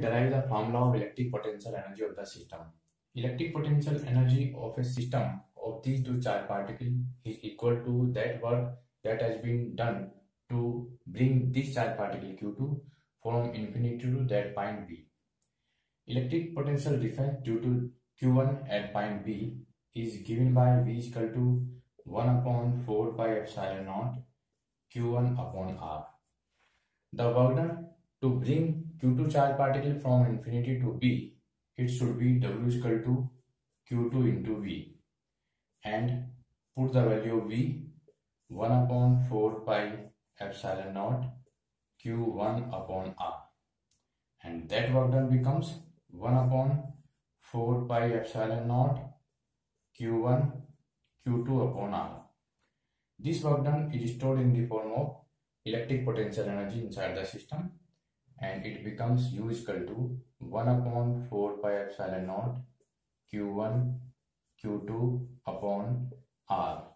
derive the formula of electric potential energy of the system. Electric potential energy of a system of these two charge particles is equal to that work that has been done to bring this charge particle Q2 from infinity to that point B. Electric potential difference due to Q1 at point B is given by V is equal to 1 upon 4 pi epsilon naught Q1 upon R. The work done to bring Q2 charge particle from infinity to B, it should be W is equal to Q2 into V. And put the value of V 1 upon 4 pi epsilon naught Q1 upon R. And that work done becomes 1 upon 4 pi epsilon naught Q1 Q2 upon R. This work done is stored in the form of electric potential energy inside the system and it becomes U is equal to 1 upon 4 pi epsilon naught Q1 Q2 upon R.